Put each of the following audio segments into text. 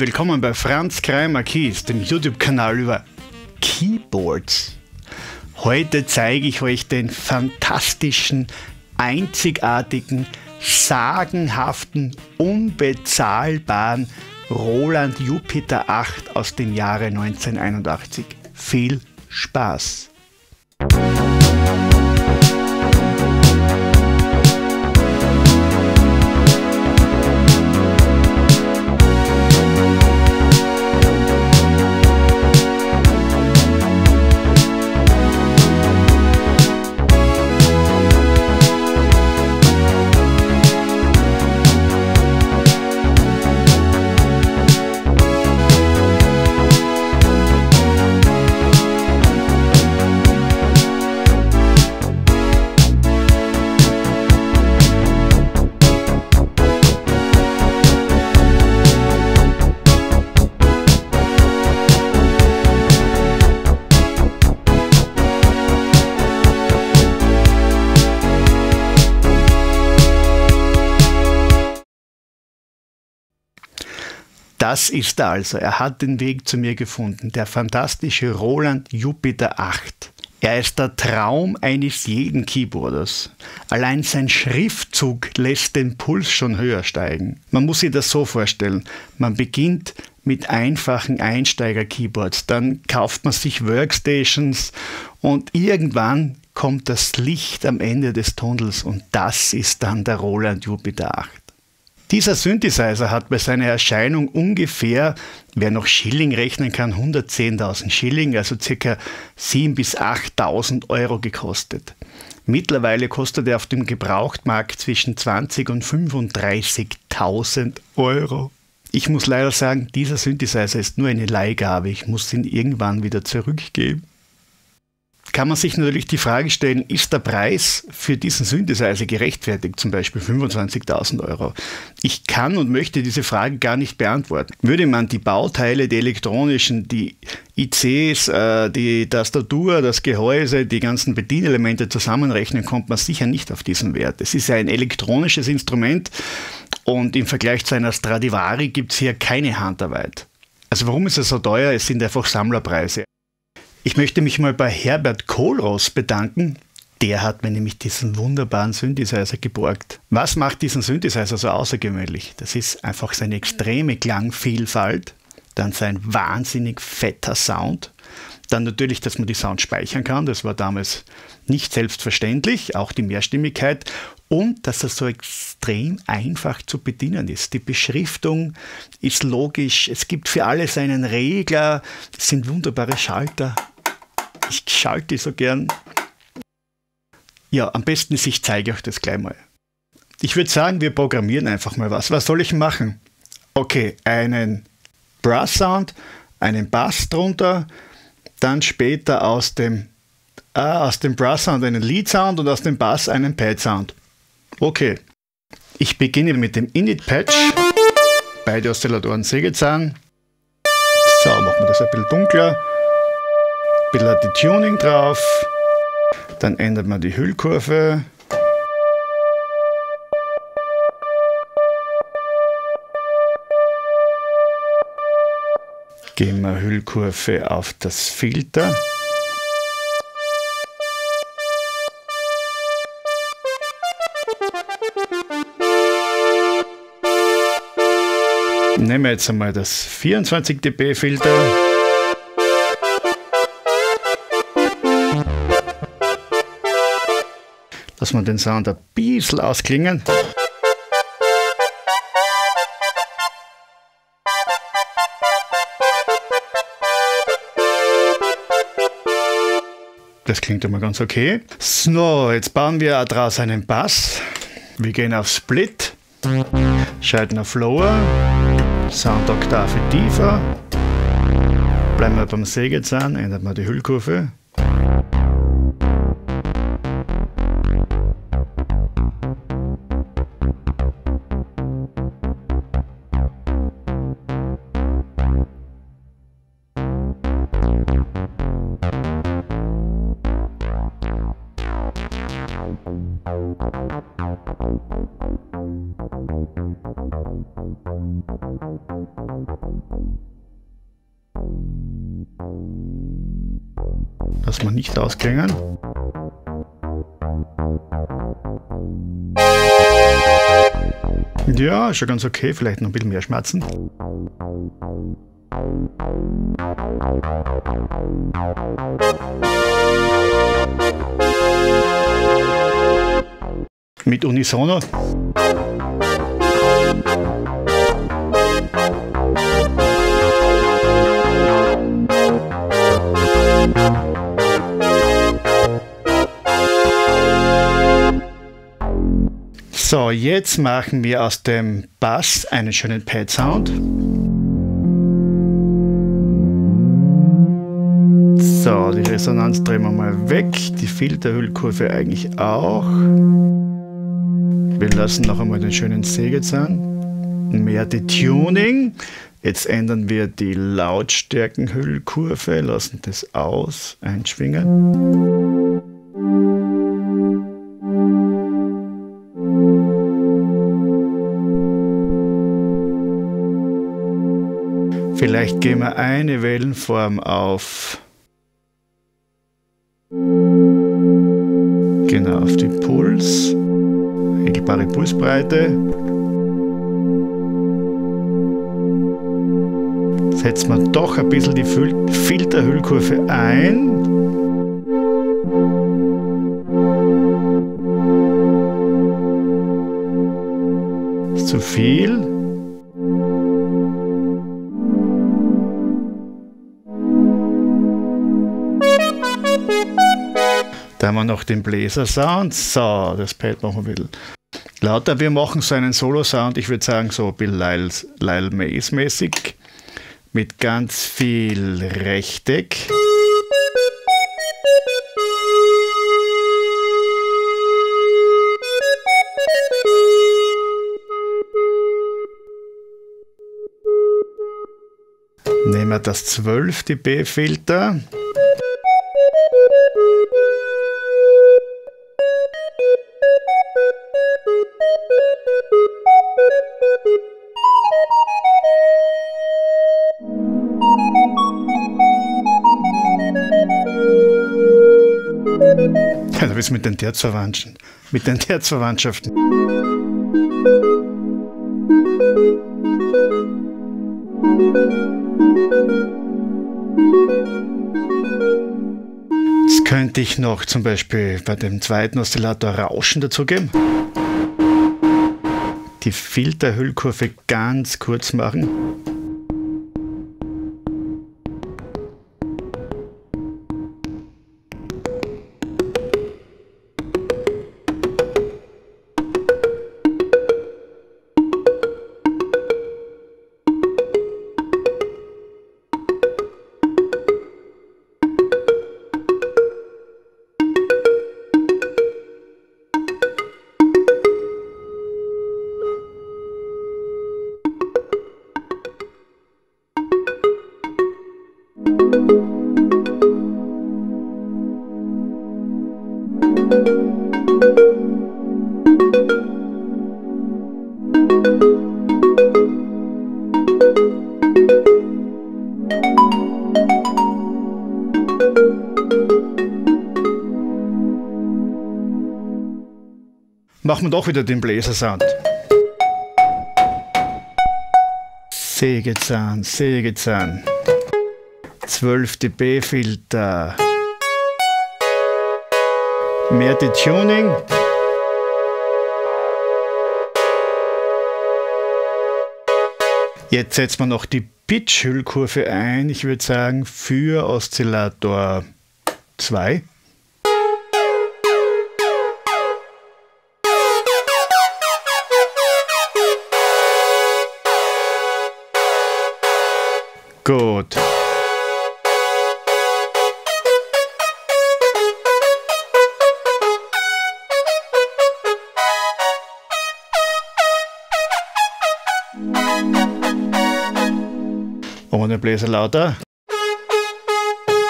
willkommen bei Franz Kreimer Keys, dem YouTube-Kanal über Keyboards. Heute zeige ich euch den fantastischen, einzigartigen, sagenhaften, unbezahlbaren Roland Jupiter 8 aus dem Jahre 1981. Viel Spaß! Das ist er also. Er hat den Weg zu mir gefunden. Der fantastische Roland Jupiter 8. Er ist der Traum eines jeden Keyboarders. Allein sein Schriftzug lässt den Puls schon höher steigen. Man muss sich das so vorstellen. Man beginnt mit einfachen Einsteiger-Keyboards, dann kauft man sich Workstations und irgendwann kommt das Licht am Ende des Tunnels und das ist dann der Roland Jupiter 8. Dieser Synthesizer hat bei seiner Erscheinung ungefähr, wer noch Schilling rechnen kann, 110.000 Schilling, also ca. 7.000 bis 8.000 Euro gekostet. Mittlerweile kostet er auf dem Gebrauchtmarkt zwischen 20 und 35.000 Euro. Ich muss leider sagen, dieser Synthesizer ist nur eine Leihgabe. Ich muss ihn irgendwann wieder zurückgeben kann man sich natürlich die Frage stellen, ist der Preis für diesen Synthesizer gerechtfertigt, zum Beispiel 25.000 Euro? Ich kann und möchte diese Frage gar nicht beantworten. Würde man die Bauteile, die elektronischen, die ICs, äh, die Tastatur, das Gehäuse, die ganzen Bedienelemente zusammenrechnen, kommt man sicher nicht auf diesen Wert. Es ist ja ein elektronisches Instrument und im Vergleich zu einer Stradivari gibt es hier keine Handarbeit. Also warum ist es so teuer? Es sind einfach Sammlerpreise. Ich möchte mich mal bei Herbert Kohlross bedanken. Der hat mir nämlich diesen wunderbaren Synthesizer geborgt. Was macht diesen Synthesizer so außergewöhnlich? Das ist einfach seine extreme Klangvielfalt, dann sein wahnsinnig fetter Sound, dann natürlich, dass man die Sound speichern kann, das war damals nicht selbstverständlich, auch die Mehrstimmigkeit und dass er so extrem einfach zu bedienen ist. Die Beschriftung ist logisch, es gibt für alles einen Regler, es sind wunderbare Schalter. Ich schalte so gern. Ja, am besten ist, ich zeige euch das gleich mal. Ich würde sagen, wir programmieren einfach mal was. Was soll ich machen? Okay, einen Brass Sound, einen Bass drunter, dann später aus dem, äh, aus dem Brass Sound einen Lead Sound und aus dem Bass einen Pad Sound. Okay, ich beginne mit dem Init-Patch. Beide Oszillatoren Sägezahn. So, machen wir das ein bisschen dunkler. Bisschen die Tuning drauf. Dann ändert man die Hüllkurve. Gehen wir Hüllkurve auf das Filter. Nehmen wir jetzt einmal das 24 dB Filter. Lassen wir den Sound ein bisschen ausklingen. Das klingt immer ganz okay. So, jetzt bauen wir daraus einen Bass. Wir gehen auf Split, schalten auf Lower. Soundoktave tiefer. Bleiben wir beim Sägezahn, ändert man die Hüllkurve. Nicht ausklingen. Ja, schon ganz okay. Vielleicht noch ein bisschen mehr Schmerzen. Mit Unisono. So, jetzt machen wir aus dem Bass einen schönen Pad-Sound. So, die Resonanz drehen wir mal weg, die Filterhüllkurve eigentlich auch. Wir lassen noch einmal den schönen Sägezahn. Mehr die Tuning. Jetzt ändern wir die Lautstärkenhüllkurve, lassen das aus, einschwingen. Vielleicht gehen wir eine Wellenform auf. Genau, auf die Puls. Regelbare Pulsbreite. Setzen wir doch ein bisschen die Filterhüllkurve ein. Ist zu viel. Haben wir noch den Bläser-Sound. So, das Pad machen wir ein bisschen lauter. Wir machen so einen Solo-Sound, ich würde sagen so ein bisschen Lyle, Mays-mäßig. Mit ganz viel Rechteck. Nehmen wir das 12 dB-Filter. Bist mit den Terzverwandten. Mit den Terzverwandtschaften. Jetzt könnte ich noch zum Beispiel bei dem zweiten Oszillator Rauschen dazugeben. Die Filterhüllkurve ganz kurz machen. Machen wir doch wieder den Bläsersound. Sägezahn, Sägezahn. 12 dB Filter. Mehr die Tuning. Jetzt setzen wir noch die Pitch-Hüllkurve ein. Ich würde sagen für Oszillator 2. Gut. Ohne Bläser lauter.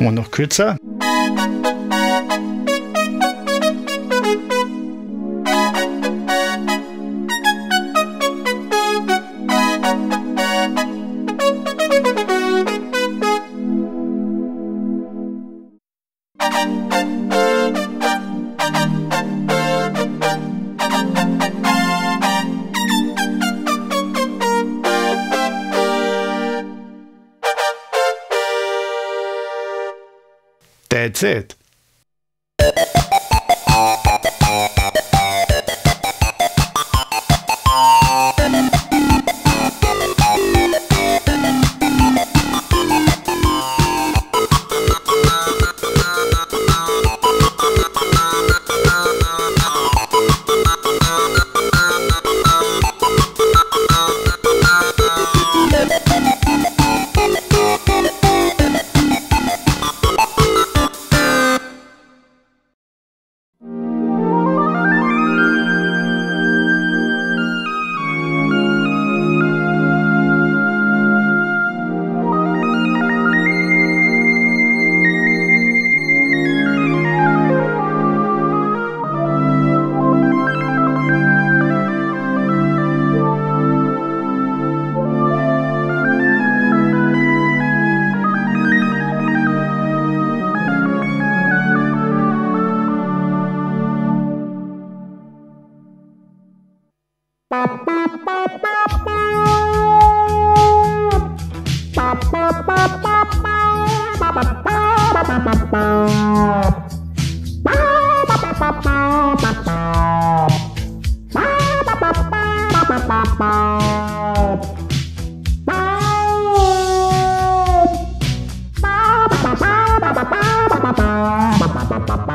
Und noch kürzer. That's it. pop, pop, pop.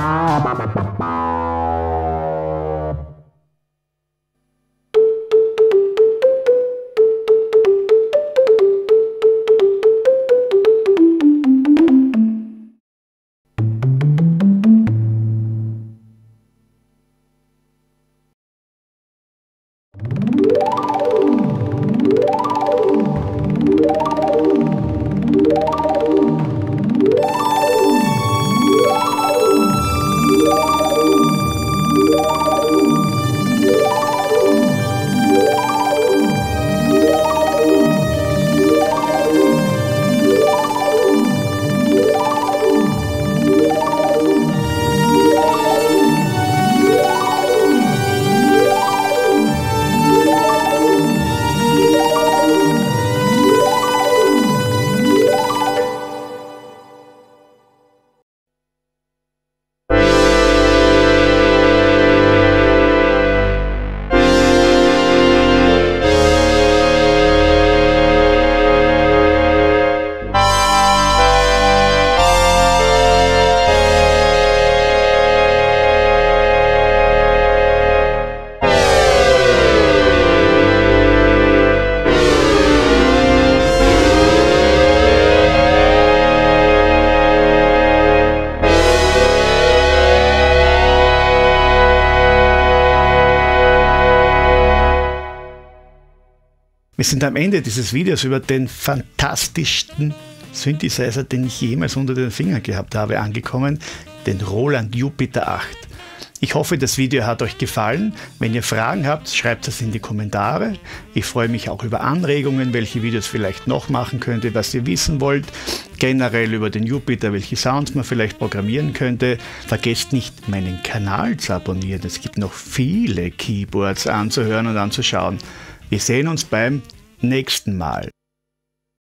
Wir sind am Ende dieses Videos über den fantastischsten Synthesizer, den ich jemals unter den Fingern gehabt habe, angekommen, den Roland Jupiter 8. Ich hoffe, das Video hat euch gefallen. Wenn ihr Fragen habt, schreibt es in die Kommentare. Ich freue mich auch über Anregungen, welche Videos vielleicht noch machen könnte, was ihr wissen wollt. Generell über den Jupiter, welche Sounds man vielleicht programmieren könnte. Vergesst nicht, meinen Kanal zu abonnieren. Es gibt noch viele Keyboards anzuhören und anzuschauen. Wir sehen uns beim nächsten Mal.